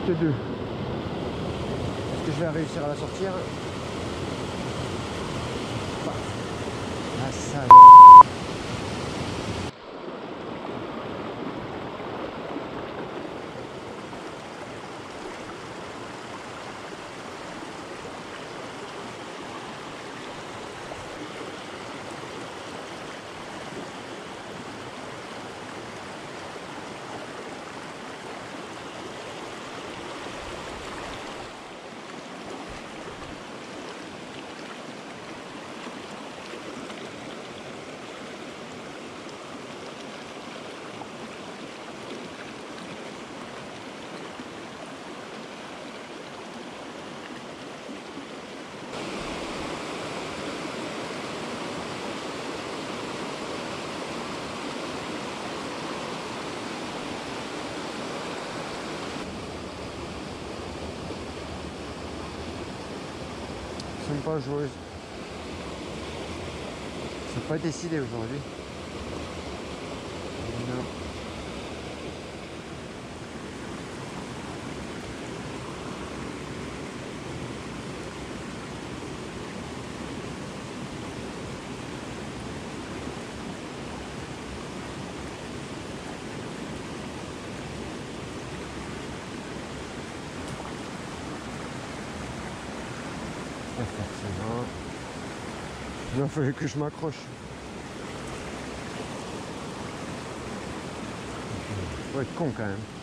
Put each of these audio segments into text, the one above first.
Acte 2. Est-ce que je vais réussir à la sortir Paf. Ah ça alors. Ils sont pas joueuses. Ils sont pas décidés aujourd'hui. Il a fallu que je m'accroche. Faut être con quand même.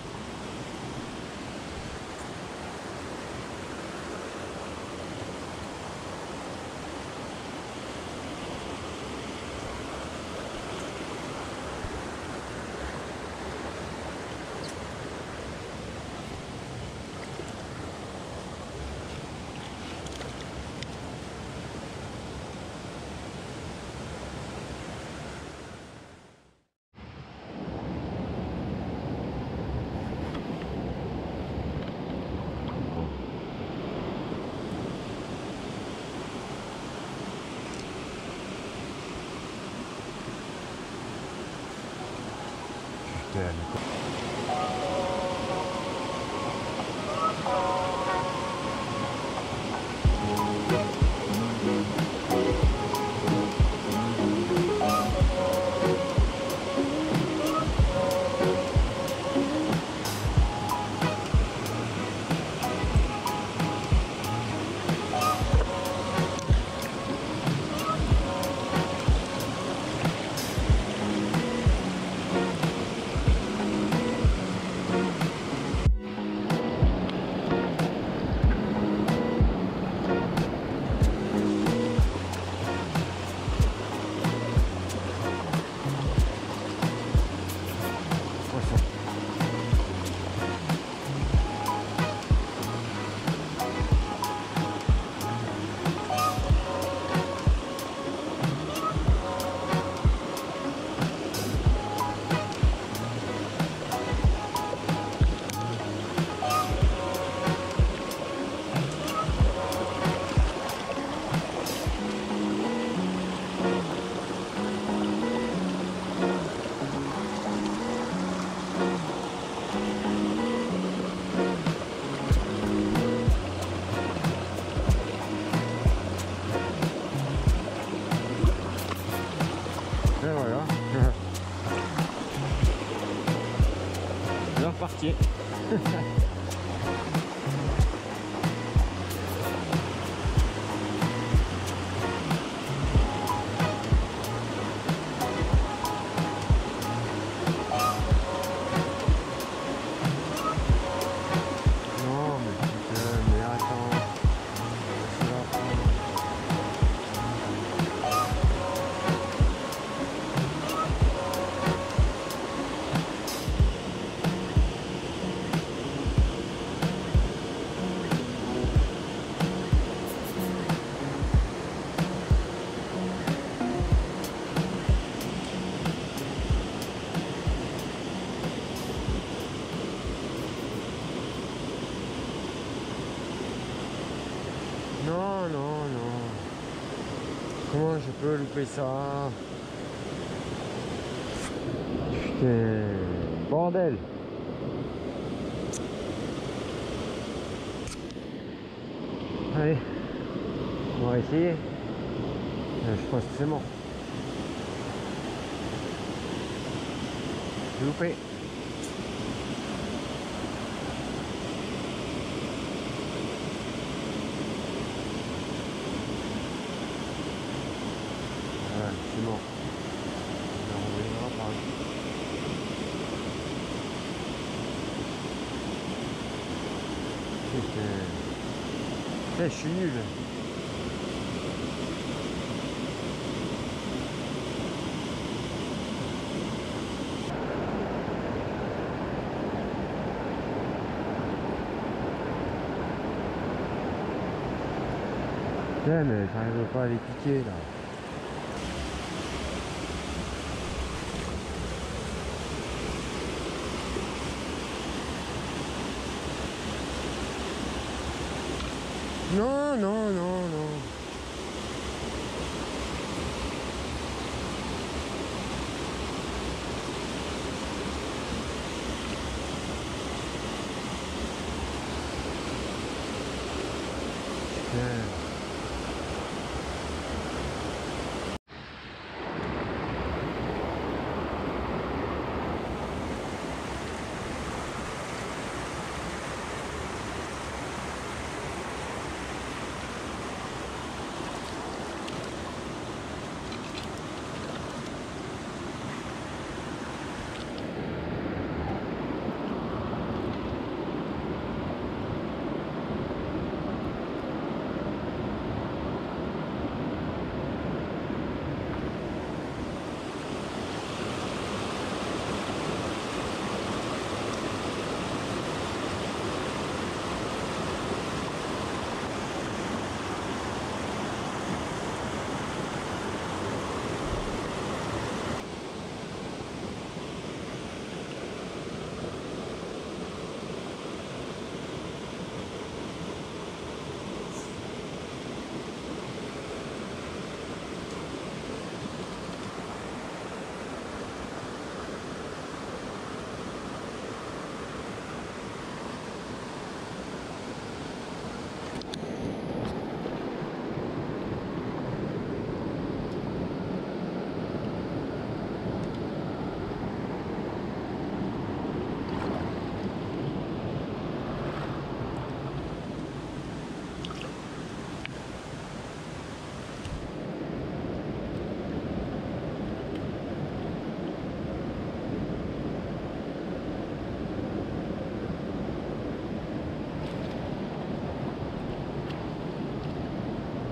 peut louper ça. Hein. Putain, bordel. Allez, on va essayer. Euh, je pense que c'est mort. Loupé. Je suis nul. Putain, mais j'arrive pas à les piquer là. No, no, no, no.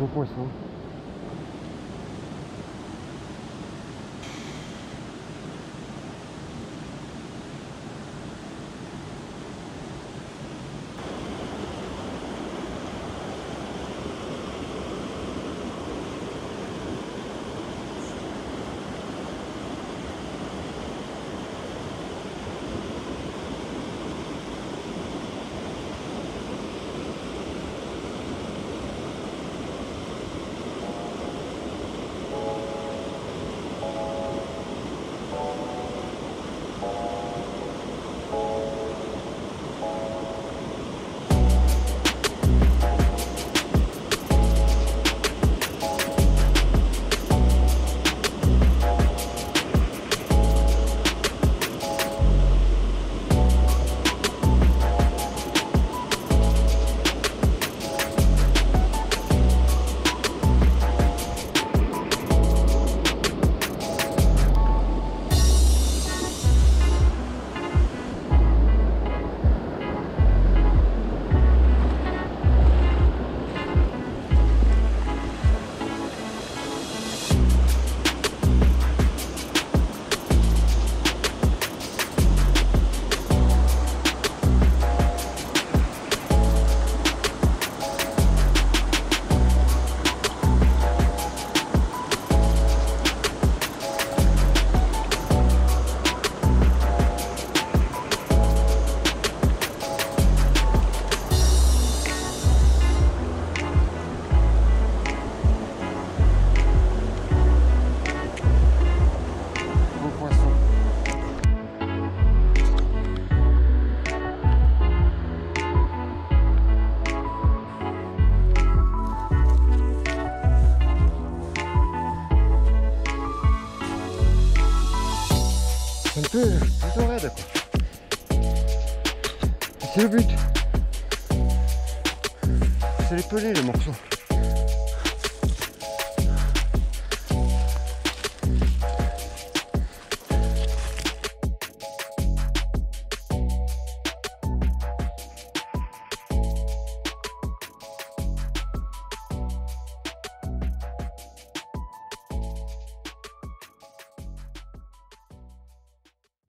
Proportional.